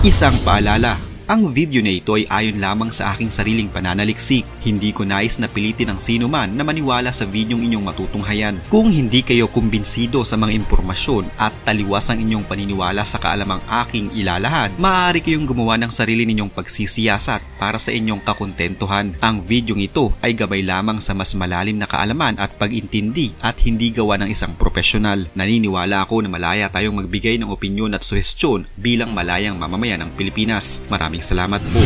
Isang paalala, ang video na ito ay ayon lamang sa aking sariling pananaliksik. Hindi ko nais na pilitin ang sino man na maniwala sa videong inyong matutunghayan. Kung hindi kayo kumbinsido sa mga impormasyon at taliwas ang inyong paniniwala sa kaalamang aking ilalahad, maaari kayong gumawa ng sarili ninyong pagsisiyasat para sa inyong kakontentuhan. Ang videong ito ay gabay lamang sa mas malalim na kaalaman at pag-intindi at hindi gawa ng isang profesional. Naniniwala ako na malaya tayong magbigay ng opinyon at suhestyon bilang malayang mamamayan ng Pilipinas. Maraming Maraming salamat po.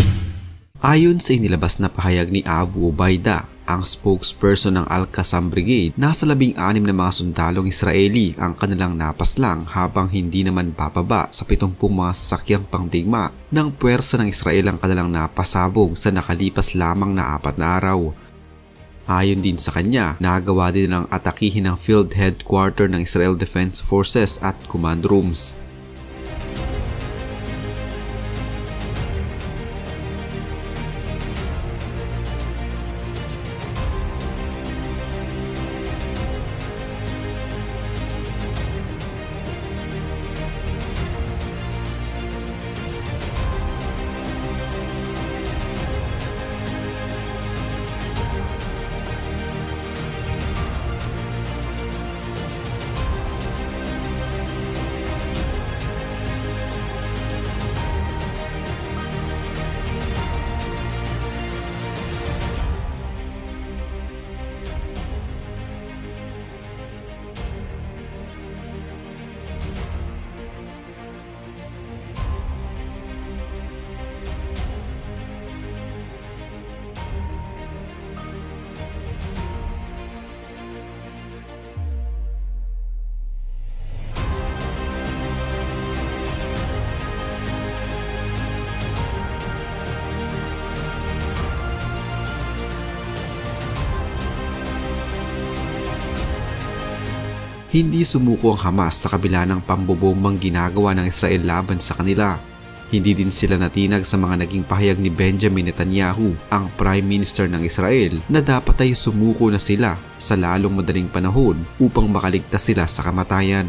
Ayon sa inilabas na pahayag ni Abu Ubaida, ang spokesperson ng Al-Qassam Brigade, nasa labing anim na mga sundalong Israeli ang kanilang napaslang habang hindi naman bababa sa 70 mga sasakyang pangdigma ng puwersa ng Israel ang kanilang napasabog sa nakalipas lamang na apat na araw. Ayon din sa kanya, nagawa din ng atakihin ng field headquarter ng Israel Defense Forces at command rooms. Hindi sumuko ang Hamas sa kabila ng pambobombang ginagawa ng Israel laban sa kanila. Hindi din sila natinag sa mga naging pahayag ni Benjamin Netanyahu, ang Prime Minister ng Israel, na dapat ay sumuko na sila sa lalong madaling panahon upang makaligtas sila sa kamatayan.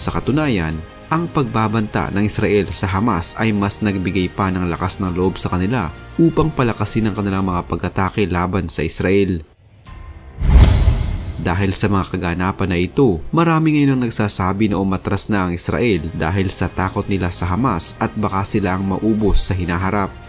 Sa katunayan, ang pagbabanta ng Israel sa Hamas ay mas nagbigay pa ng lakas ng loob sa kanila upang palakasin ang kanilang mga pag-atake laban sa Israel. Dahil sa mga kaganapan na ito, marami ngayon ang nagsasabi na umatras na ang Israel dahil sa takot nila sa Hamas at baka sila ang maubos sa hinaharap.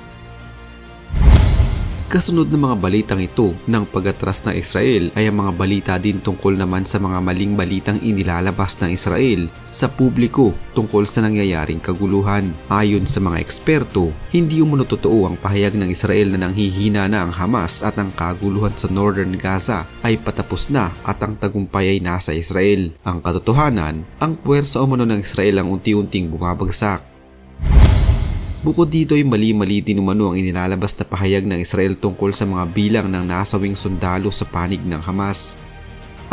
Kasunod ng mga balitang ito ng pagatras ng Israel ay ang mga balita din tungkol naman sa mga maling balitang inilalabas ng Israel sa publiko tungkol sa nangyayaring kaguluhan. Ayon sa mga eksperto, hindi umuno totoo ang pahayag ng Israel na nanghihina na ang Hamas at ang kaguluhan sa northern Gaza ay patapos na at ang tagumpay ay nasa Israel. Ang katotohanan, ang puwersa umano ng Israel ang unti-unting bumabagsak Bukod dito ay mali-mali din umano ang inilalabas na pahayag ng Israel tungkol sa mga bilang ng nasawing sundalo sa panig ng Hamas.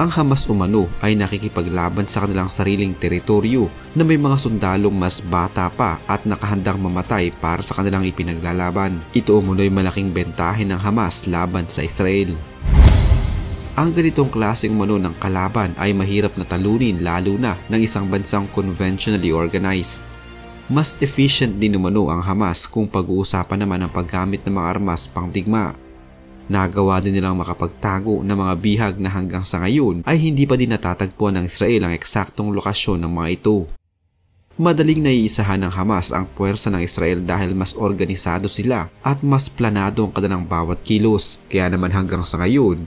Ang Hamas umano ay nakikipaglaban sa kanilang sariling teritoryo na may mga sundalong mas bata pa at nakahandang mamatay para sa kanilang ipinaglalaban. Ito umano ay malaking bentahe ng Hamas laban sa Israel. Ang ganitong klaseng umano ng kalaban ay mahirap na talunin lalo na ng isang bansang conventionally organized mas efficient din umano ang Hamas kung pag-uusapan naman ang paggamit ng mga armas pangdigma. Nagawa din nilang makapagtago ng mga bihag na hanggang sa ngayon ay hindi pa din natatagpuan ng Israel ang eksaktong lokasyon ng mga ito. Madaling naiisahan ng Hamas ang puwersa ng Israel dahil mas organisado sila at mas planado ang kanilang bawat kilos. Kaya naman hanggang sa ngayon,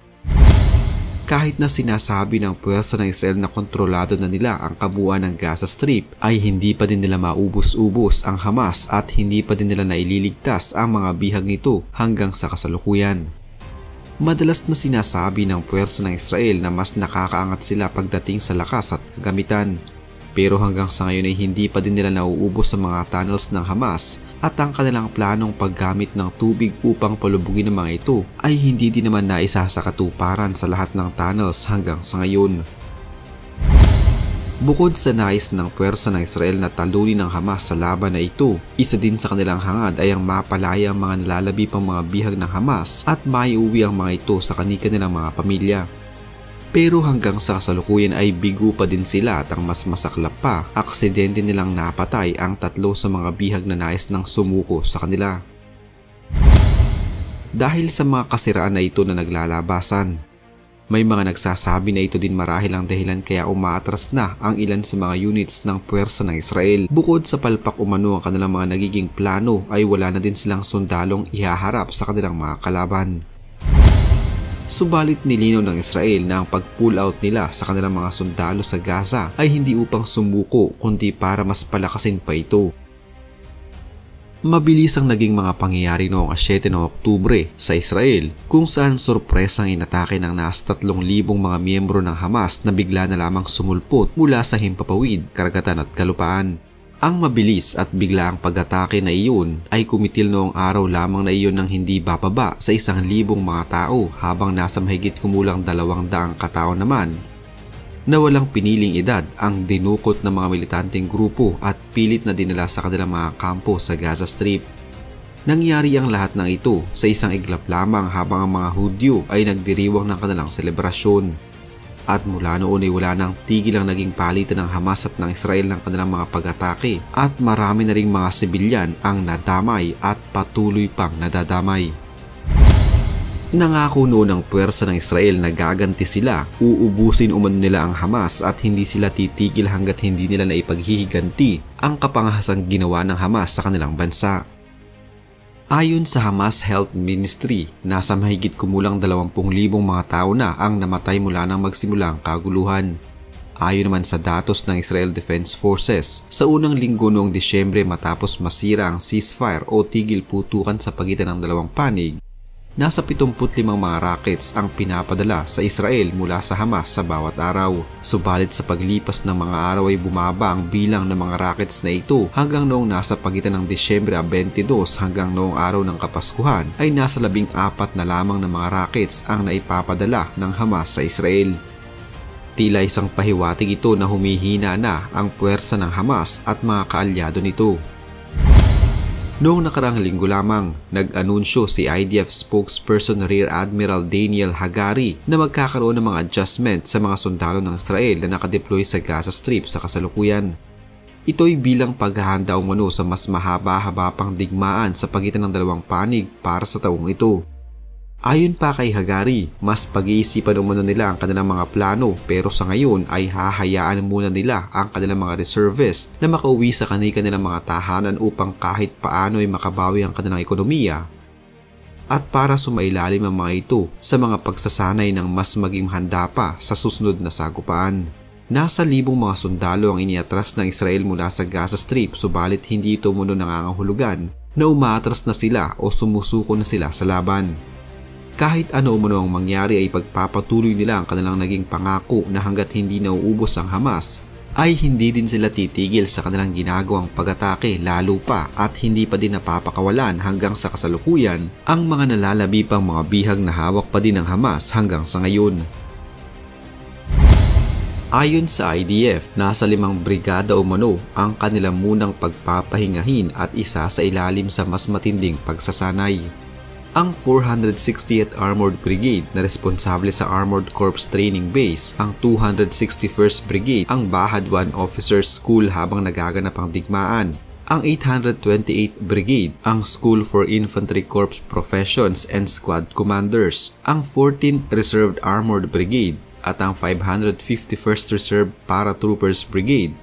kahit na sinasabi ng puwersa ng Israel na kontrolado na nila ang kabuuan ng Gaza Strip ay hindi pa din nila maubos-ubos ang Hamas at hindi pa din nila naililigtas ang mga bihag nito hanggang sa kasalukuyan. Madalas na sinasabi ng puwersa ng Israel na mas nakakaangat sila pagdating sa lakas at kagamitan pero hanggang sa ngayon ay hindi pa din nila nauubos sa mga tunnels ng Hamas at ang kanilang planong paggamit ng tubig upang palubugin ng mga ito ay hindi din naman naisa sa katuparan sa lahat ng tunnels hanggang sa ngayon. Bukod sa nais ng puwersa ng Israel na talunin ng Hamas sa laban na ito, isa din sa kanilang hangad ay ang mapalaya ang mga nalalabi pang mga bihag ng Hamas at maiuwi ang mga ito sa kanilang mga pamilya. Pero hanggang sa kasalukuyan ay bigo pa din sila at ang mas masaklap pa, aksidente nilang napatay ang tatlo sa mga bihag na nais ng sumuko sa kanila. Dahil sa mga kasiraan na ito na naglalabasan, may mga nagsasabi na ito din marahil ang dahilan kaya umaatras na ang ilan sa mga units ng puwersa ng Israel. Bukod sa palpak umano ang kanilang mga nagiging plano ay wala na din silang sundalong ihaharap sa kanilang mga kalaban. Subalit nilinaw ng Israel na ang pag-pull out nila sa kanilang mga sundalo sa Gaza ay hindi upang sumuko kundi para mas palakasin pa ito. Mabilis ang naging mga pangyayari noong 7 ng Oktubre sa Israel kung saan sorpresang inatake ng nasa 3,000 mga miyembro ng Hamas na bigla na lamang sumulpot mula sa himpapawid, karagatan at kalupaan. Ang mabilis at biglaang pag-atake na iyon ay kumitil noong araw lamang na iyon ng hindi bababa sa isang libong mga tao habang nasa mahigit kumulang dalawang daang katao naman na walang piniling edad ang dinukot ng mga militanteng grupo at pilit na dinala sa kanilang mga kampo sa Gaza Strip. Nangyari ang lahat ng ito sa isang iglap lamang habang ang mga Hudyo ay nagdiriwang ng kanilang selebrasyon. At mula noon ay wala nang tigil ang naging palitan ng Hamas at ng Israel ng kanilang mga pag-atake at marami na ring mga sibilyan ang nadamay at patuloy pang nadadamay. Nangako noon ang puwersa ng Israel na gaganti sila, uubusin umano nila ang Hamas at hindi sila titigil hanggat hindi nila naipaghihiganti ang kapangahasang ginawa ng Hamas sa kanilang bansa. Ayon sa Hamas Health Ministry, nasa mahigit kumulang 20,000 mga tao na ang namatay mula nang magsimula ang kaguluhan. Ayon naman sa datos ng Israel Defense Forces, sa unang linggo noong Disyembre matapos masira ang ceasefire o tigil putukan sa pagitan ng dalawang panig, Nasa 75 mga rockets ang pinapadala sa Israel mula sa Hamas sa bawat araw. Subalit sa paglipas ng mga araw ay bumaba ang bilang ng mga rockets na ito hanggang noong nasa pagitan ng Disyembre 22 hanggang noong araw ng Kapaskuhan ay nasa 14 na lamang ng mga rockets ang naipapadala ng Hamas sa Israel. Tila isang pahiwatig ito na humihina na ang puwersa ng Hamas at mga kaalyado nito. Noong nakarang linggo lamang, nag-anunsyo si IDF spokesperson Rear Admiral Daniel Hagari na magkakaroon ng mga adjustment sa mga sundalo ng Israel na nakadeploy sa Gaza Strip sa kasalukuyan. Ito'y bilang paghahanda umano sa mas mahaba-haba pang digmaan sa pagitan ng dalawang panig para sa taong ito. Ayon pa kay Hagari, mas pag-iisipan umano nila ang kanilang mga plano pero sa ngayon ay hahayaan muna nila ang kanilang mga reservists na makauwi sa kanika nilang mga tahanan upang kahit paano ay makabawi ang kanilang ekonomiya at para sumailalim ang mga ito sa mga pagsasanay ng mas maging handa pa sa susunod na sagupaan. Nasa libong mga sundalo ang iniatras ng Israel mula sa Gaza Strip subalit hindi ito muno nangangahulugan na umatras na sila o sumusuko na sila sa laban. Kahit ano umano ang mangyari ay pagpapatuloy nila ang kanilang naging pangako na hanggat hindi nauubos ang Hamas ay hindi din sila titigil sa kanilang ginagawang pag-atake lalo pa at hindi pa din napapakawalan hanggang sa kasalukuyan ang mga nalalabi pang mga bihag na hawak pa din ng Hamas hanggang sa ngayon. Ayon sa IDF, nasa limang brigada umano ang kanilang munang pagpapahingahin at isa sa ilalim sa mas matinding pagsasanay ang 460th Armored Brigade na responsable sa Armored Corps Training Base, ang 261st Brigade, ang Bahad 1 Officers School habang nagaganap ang digmaan, ang 828th Brigade, ang School for Infantry Corps Professions and Squad Commanders, ang 14th Reserved Armored Brigade, at ang 551st Reserve Paratroopers Brigade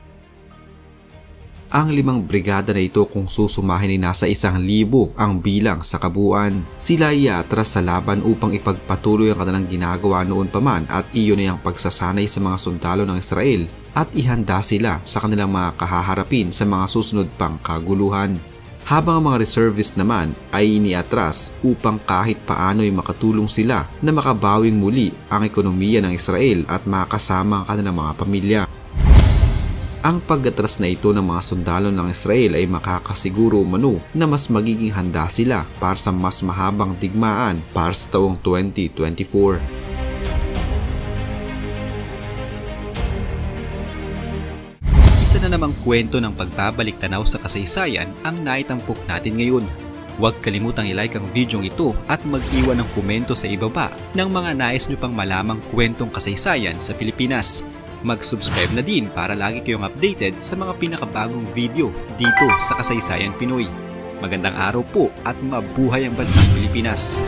ang limang brigada na ito kung susumahin ay nasa isang libo ang bilang sa kabuuan. Sila ay atras sa laban upang ipagpatuloy ang kanilang ginagawa noon pa man at iyon ay ang pagsasanay sa mga sundalo ng Israel at ihanda sila sa kanilang mga kahaharapin sa mga susunod pang kaguluhan. Habang ang mga reservists naman ay iniatras upang kahit paano ay makatulong sila na makabawing muli ang ekonomiya ng Israel at makasama ang kanilang mga pamilya. Ang paggatras na ito ng mga sundalo ng Israel ay makakasiguro umano na mas magiging handa sila para sa mas mahabang digmaan para sa taong 2024. Isa na namang kwento ng pagbabalik tanaw sa kasaysayan ang naitampok natin ngayon. Huwag kalimutang i-like ang video ito at mag-iwan ng komento sa ibaba ng mga nais nyo pang malamang kwentong kasaysayan sa Pilipinas. Mag-subscribe na din para lagi kayong updated sa mga pinakabagong video dito sa Kasaysayan Pinoy. Magandang araw po at mabuhay ang bansang Pilipinas!